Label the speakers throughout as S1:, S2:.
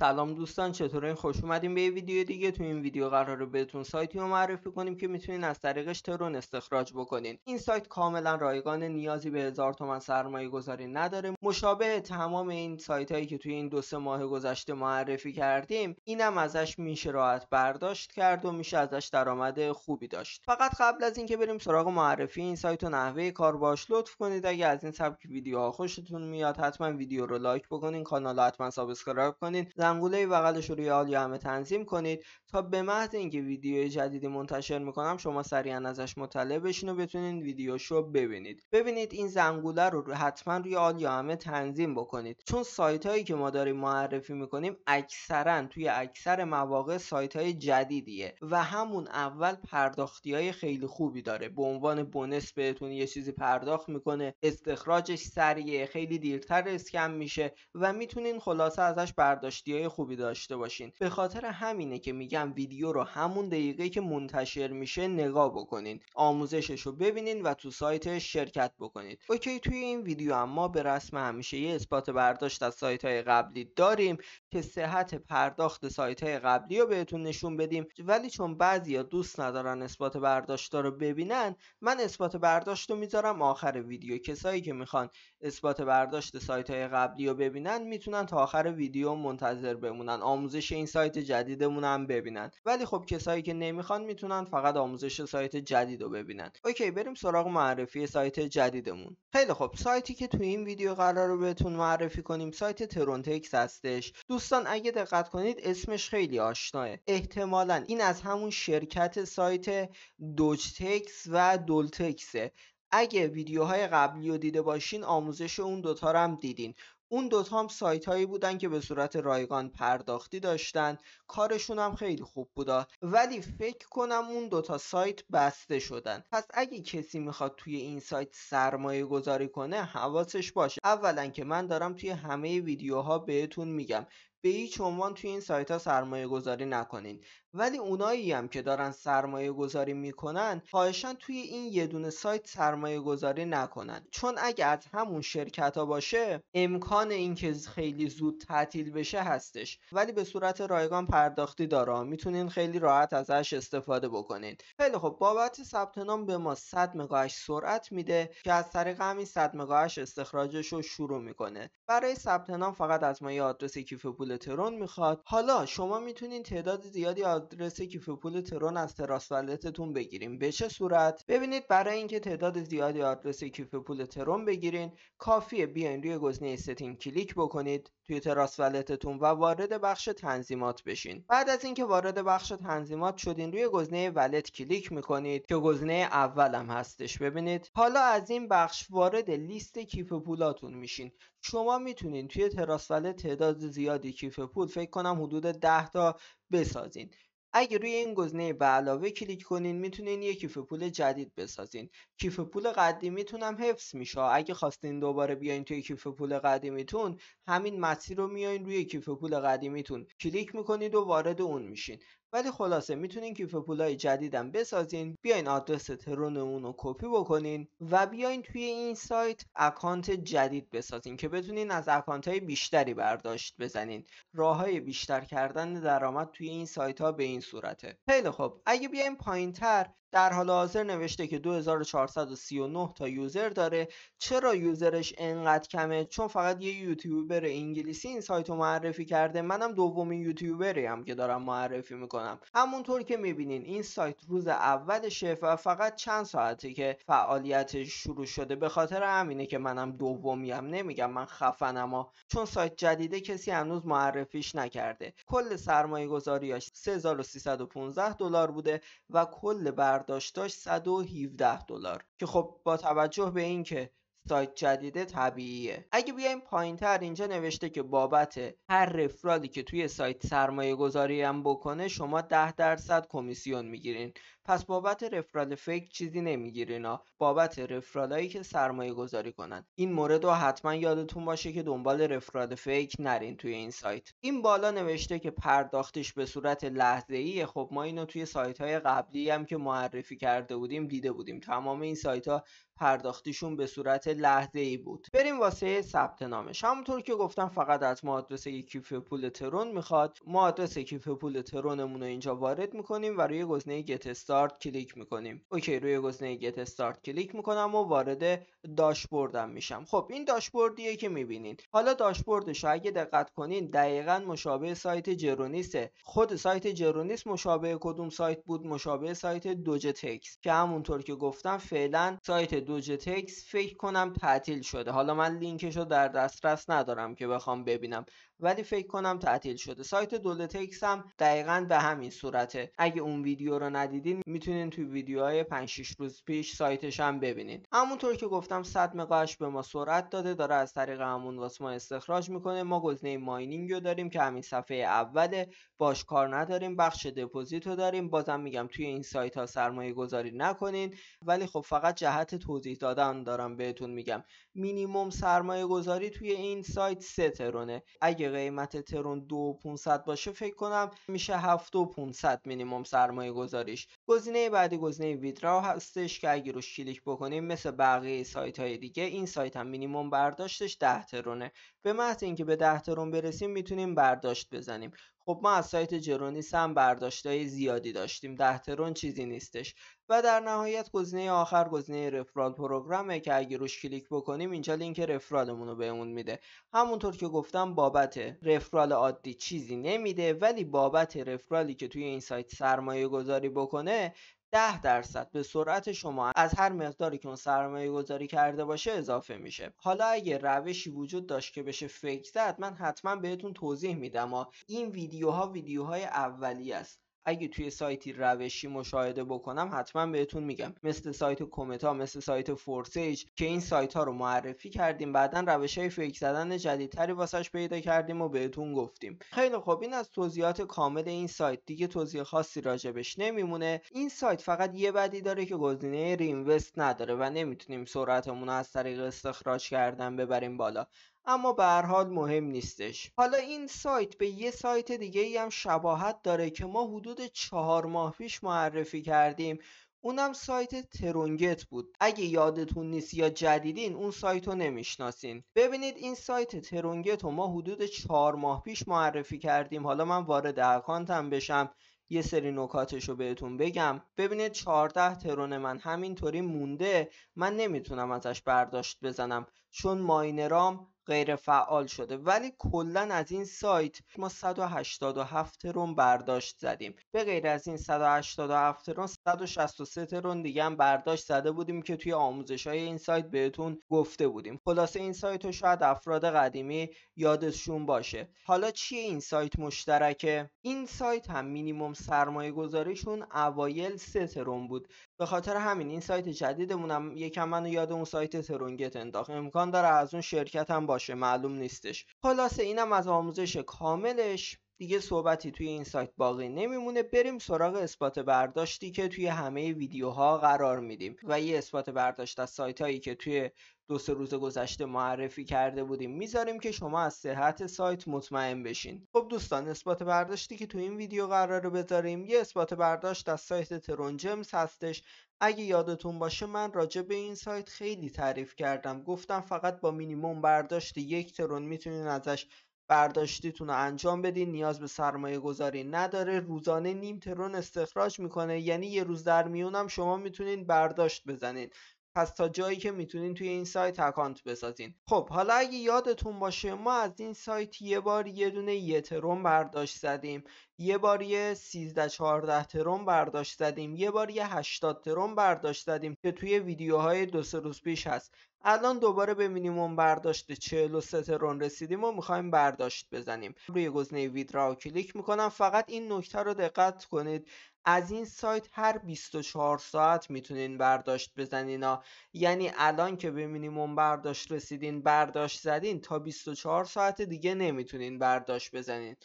S1: سلام دوستان چطوره خوش اومدیم به یه ویدیو دیگه. تو این ویدیو قراره بهتون سایتی رو معرفی کنیم که می‌تونین از طریقش ترون استخراج بکنین. این سایت کاملا رایگان نیازی به هزار تومن سرمایه گذاری نداره. مشابه تمام این سایت هایی که توی این دو سه ماه گذشته معرفی کردیم اینم ازش میشه راحت برداشت کرد و میشه ازش درآمد خوبی داشت. فقط قبل از اینکه بریم سراغ معرفی این سایت و نحوه کار باش لطف کنید. اگه از این سبک ویدیوها خوشتون میاد حتما ویدیو رو لایک بکنین کانال حتما subscribe کنین. زنگوله بغلش رو روی all یا همه تنظیم کنید تا به محض اینکه ویدیو جدیدی منتشر می‌کنم شما سریعا ازش مطلع بشین و بتونید ویدیوشو ببینید. ببینید این زنگوله رو حتما روی آل یا همه تنظیم بکنید. چون سایت هایی که ما داریم معرفی می‌کنیم اکثرا توی اکثر مواقع سایت های جدیدیه و همون اول پرداختی های خیلی خوبی داره. به عنوان بونس بهتون یه چیزی پرداخت می‌کنه استخراجش سریعه خیلی دیرتر اسکم میشه و می‌تونین خلاصه ازش برداشتی های خوبی داشته باشین. به خاطر همینه که میگم ویدیو رو همون دقیقه که منتشر میشه نگاه بکنین. آموزشش رو ببینین و تو سایت شرکت بکنید. اوکی توی این ویدیو اما به رسم همیشه یه اثبات برداشت از سایت های قبلی داریم که صحت پرداخت سایت های قبلی رو بهتون نشون بدیم. ولی چون بعضیا دوست ندارن اثبات برداشت رو ببینن من اثبات برداشت رو می‌ذارم آخر ویدیو. کسایی که می‌خوان اثبات برداشت سایت های قبلی رو ببینن می‌تونن تا آخر ویدیو منتظر بمونن آموزش این سایت جدیدمون هم ببینن. ولی خب کسایی که نمی‌خوان می‌تونن فقط آموزش سایت جدید رو ببینن. okay بریم سراغ معرفی سایت جدیدمون. خیلی خب سایتی که تو این ویدیو قرار بهتون معرفی کنیم سایت Trontex هستش. دوستان اگه دقت کنید اسمش خیلی آشناه. احتمالا این از همون شرکت سایت دوجتکس و دولتکسه. اگه ویدیوهای قبلی رو دیده باشین آموزش اون دوتا رو هم دیدین. اون دوتا هم سایت هایی بودن که به صورت رایگان پرداختی داشتن. کارشون هم خیلی خوب بودا. ولی فکر کنم اون دوتا سایت بسته شدن. پس اگه کسی می‌خواد توی این سایت سرمایه گذاری کنه حواسش باشه. اولا که من دارم توی همه ویدیوها بهتون میگم. به هیچ عنوان توی این سایت ها سرمایه گذاری نکنین. ولی اونایی هم که دارن سرمایه گذاری می‌کنن خواهشان توی این یه دونه سایت سرمایه گذاری نکنن. چون اگه از همون شرکت ها باشه امکان اینکه خیلی زود تعطیل بشه هستش. ولی به صورت رایگان پرداختی داره. می‌تونین خیلی راحت ازش استفاده بکنین. خیلی خب بابت ثبت نام به ما 100 مگاهش سرعت میده که از طریق همین 100 مگاهش استخراجش رو شروع می‌کنه. برای ثبت نام فقط از ما یه آدرس کیف پول ترون می‌خواد. حالا شما می‌تونین تعداد زیادی کیف پول ترون از Trust Wallet تون بگیریم به چه صورت؟ ببینید برای اینکه تعداد زیادی آدرس کیف پول ترون بگیرین کافیه بیاین روی گزینه setting کلیک بکنید توی Trust Wallet تون و وارد بخش تنظیمات بشین. بعد از اینکه وارد بخش تنظیمات شدین روی گزینه wallet کلیک می‌کنید که گزینه اولم هستش. ببینید حالا از این بخش وارد لیست کیف پولاتون میشین. شما می‌تونین توی Trust Wallet تعداد زیادی کیف پول فکر کنم حدود 10 تا بسازین. اگه روی این گزینه به علاوه کلیک کنین می‌تونین یک کیف پول جدید بسازین. کیف پول قدیمیتون هم حفظ میشه. اگه خواستین دوباره بیاین توی کیف پول قدیمیتون همین مسیر رو میاین روی کیف پول قدیمیتون. کلیک می‌کنید و وارد اون میشین. ولی خلاصه می‌تونین کیف پولای جدیدم بسازین بیاین آدرس ترونمون رو کپی بکنین و بیاین توی این سایت اکانت جدید بسازین که بتونین از اکانت های بیشتری برداشت بزنین. راه های بیشتر کردن درآمد توی این سایت ها به این صورته. خیلی خب اگه بیایم پایین تر در حال حاضر نوشته که 2439 تا یوزر داره. چرا یوزرش انقدر کمه؟ چون فقط یه یوتیوبر انگلیسی این سایت رو معرفی کرده. منم دومین یوتیوبری هم که دارم معرفی می‌کنم. همونطور که می‌بینین این سایت روز اولشه و فقط چند ساعته که فعالیتش شروع شده. به خاطر همینه که منم دومیم نمیگم من خفنم چون سایت جدیده کسی هنوز معرفیش نکرده. کل سرمایه گذاریاش 3315 دلار بوده و کل برداشتاش 117 دلار. که خب با توجه به اینکه سایت جدیده طبیعیه. اگه بیایم پایین تر اینجا نوشته که بابت هر رفرالی که توی سایت سرمایه گذاری هم بکنه شما 10 درصد کمیسیون می‌گیرین. پس بابت رفرال فیک چیزی نمی‌گیرین ها بابت رفرالایی که سرمایه گذاری کنن. این مورد رو حتما یادتون باشه که دنبال رفرال فیک نرین توی این سایت. این بالا نوشته که پرداختش به صورت لحظه ای خب ما اینو توی سایت های قبلی هم که معرفی کرده بودیم دیده بودیم. تمام این سایت ها پرداختیشون به صورت لحظه ای بود. بریم واسه ثبت نامش. همونطور که گفتم فقط از ما آدرس کیف پول ترون می‌خواد. ما آدرس کیف پول ترونمون رو اینجا وارد می‌کنیم و روی گزینه get start کلیک می‌کنیم. okay روی گزینه get start کلیک می‌کنم و وارد داشبوردم میشم. خب این داشبوردیه که می‌بینین. حالا داشبوردش اگه دقت کنین دقیقا مشابه سایت جرونیسه. خود سایت جرونیس مشابه کدوم سایت بود؟ مشابه سایت Dogetex که همونطور که گفتم فعلا سایت Dogetex فکر کنم تعطیل شده. حالا من لینکش رو در دسترس ندارم که بخوام ببینم. ولی فکر کنم تعطیل شده. سایت دولتکس هم دقیقا به همین صورته. اگه اون ویدیو رو ندیدین می‌تونین توی ویدیوهای 5 6 روز پیش سایتش هم ببینین. همونطور که گفتم 100 مگاش به ما سرعت داده. داره از طریق همون واسه ما استخراج می‌کنه. ما گزینه ماینینگ رو داریم که همین صفحه اوله باش کار نداریم. بخش دپوزیت رو داریم. بازم میگم توی این سایت ها سرمایه گذاری نکنین. ولی خب فقط جهت توضیح دادن دارم بهتون میگم. مینیموم سرمایه گذاری توی این سایت 3 ترونه اگه قیمت ترون دو 500 باشه فکر کنم میشه 7 و 500 مینیمم سرمایه گذاریش. گزینه بعدی گزینه ویدراو هستش که اگه روش کلیک بکنیم مثل بقیه سایت های دیگه این سایت هم مینیمم برداشتش 10 ترونه. به محض اینکه به 10 ترون برسیم می‌تونیم برداشت بزنیم. خب ما از سایت جرونیس هم برداشتهای زیادی داشتیم ده ترون چیزی نیستش. و در نهایت گزینه آخر گزینه referral program ه که اگه روش کلیک بکنیم اینجا لینک referral مون رو بهمون میده. همونطور که گفتم بابت referral عادی چیزی نمیده ولی بابت referral ی که توی این سایت سرمایه گذاری بکنه ده درصد به سرعت شما از هر مقداری که اون سرمایه گذاری کرده باشه اضافه میشه. حالا اگه روشی وجود داشت که بشه fake زد من حتما بهتون توضیح میدم. این ویدیوها ویدیوهای اولیه است. اگه توی سایتی روشی مشاهده بکنم حتما بهتون میگم. مثل سایت کومتا مثل سایت Forsage که این سایت ها رو معرفی کردیم بعدا روش های fake زدن جدیدتری واسش پیدا کردیم و بهتون گفتیم. خیلی خوب این از توضیحات کامل این سایت. دیگه توضیح خاصی راجبش نمیمونه. این سایت فقط یه بدی داره که گزینه رینوست نداره و نمی‌تونیم سرعتمون رو از طریق استخراج کردن ببریم بالا. اما به هر حال مهم نیستش. حالا این سایت به یه سایت دیگه ای هم شباهت داره که ما حدود چهار ماه پیش معرفی کردیم. اونم سایت ترونگت بود. اگه یادتون نیست یا جدیدین اون سایت رو نمی‌شناسین. ببینید این سایت ترونگت رو ما حدود چهار ماه پیش معرفی کردیم. حالا من وارد اکانتم بشم. یه سری نکاتش رو بهتون بگم. ببینید 14 ترون من همینطوری مونده. من نمی‌تونم ازش برداشت بزنم. چون ماینرام غیر فعال شده. ولی کلا از این سایت ما 187 ترون برداشت زدیم. به غیر از این 187 ترون 163 ترون دیگه هم برداشت زده بودیم که توی آموزش های این سایت بهتون گفته بودیم. خلاصه این سایت رو شاید افراد قدیمی یادشون باشه. حالا چیه این سایت مشترکه؟ این سایت هم مینیمم سرمایه گذاریشون اوایل 3 ترون بود. به خاطر همین این سایت جدیدمونم یکم منو یاد اون سایت ترونگت انداخت. امکان داره از اون شرکت هم باشه معلوم نیستش. خلاصه اینم از آموزش کاملش. دیگه صحبتی توی این سایت باقی نمیمونه. بریم سراغ اثبات برداشتی که توی همه ویدیوها قرار میدیم. و یه اثبات برداشت از سایت هایی که توی دو سه روز گذشته معرفی کرده بودیم. می‌ذاریم که شما از صحت سایت مطمئن بشین. خب دوستان اثبات برداشتی که تو این ویدیو قراره بذاریم یه اثبات برداشت از سایت ترونجمز هستش. اگه یادتون باشه من راجع به این سایت خیلی تعریف کردم. گفتم فقط با مینیموم برداشت یک ترون می‌تونین ازش برداشتیتون رو انجام بدین نیاز به سرمایه گذاری نداره. روزانه نیم ترون استخراج می‌کنه. یعنی یه روز در میونم شما می‌تونین برداشت بزنید پس تا جایی که می‌تونین توی این سایت اکانت بسازین. خب حالا اگه یادتون باشه ما از این سایت یه بار یه دونه یه ترون برداشت زدیم. یه بار یه 13 14 ترون برداشت زدیم. یه بار یه 80 ترون برداشت زدیم که توی ویدیوهای دو سه روز پیش هست. الان دوباره به مینیموم برداشت 43 ترون رسیدیم و می‌خوایم برداشت بزنیم. روی گزینه withdraw کلیک می‌کنم. فقط این نکته رو دقت کنید. از این سایت هر 24 ساعت می‌تونین برداشت بزنین ها. یعنی الان که به مینیموم برداشت رسیدین برداشت زدین تا 24 ساعت دیگه نمی‌تونین برداشت بزنین.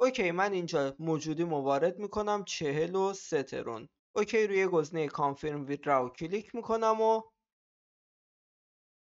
S1: okay من اینجا موجودیمو وارد می‌کنم. 43 ترون okay روی گزینه confirm withdraw کلیک می‌کنم و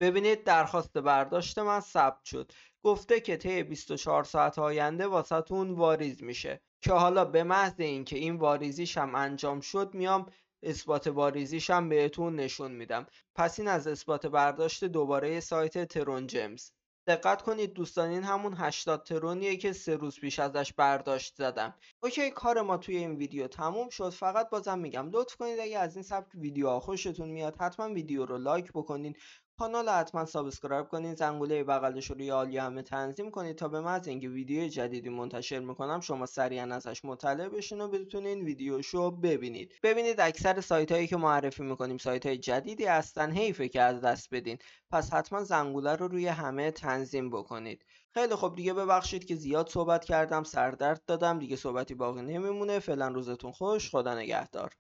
S1: ببینید درخواست برداشت من ثبت شد. گفته که طی 24 ساعت آینده واسهتون واریز میشه. که حالا به محض اینکه این واریزیش هم انجام شد میام اثبات واریزیش هم بهتون نشون میدم. پس این از اثبات برداشت دوباره سایت ترون جیمز. دقت کنید دوستان این همون 80 ترونیه که سه روز پیش ازش برداشت زدم. okay کار ما توی این ویدیو تموم شد. فقط بازم میگم لطف کنید اگه از این سبک ویدیوها خوشتون میاد حتما ویدیو رو لایک بکنین. کانال حتما subscribe کنید زنگوله بغلش رو روی همه تنظیم کنید تا به محض اینکه ویدیو جدیدی منتشر می‌کنم شما سریعا ازش مطلع بشین و بتونین ویدیوشو ببینید. ببینید اکثر سایت هایی که معرفی می‌کنیم سایت های جدیدی هستن حیفه که از دست بدین. پس حتما زنگوله رو روی همه تنظیم بکنید. خیلی خب دیگه ببخشید که زیاد صحبت کردم سردرد دادم دیگه صحبتی باقی نمیمونه. فعلا روزتون خوش خدا نگهدار.